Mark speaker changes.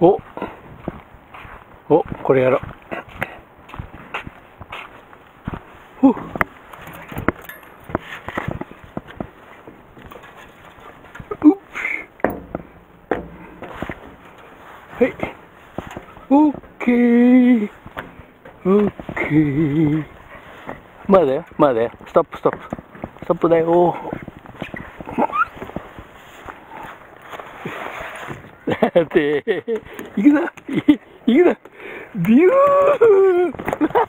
Speaker 1: おおこれやろう。ふう。はい。オッケーオッケーまだよまだだよストップストップ。ストップだよ。だって、行くぞ。行くぞ。ビュー。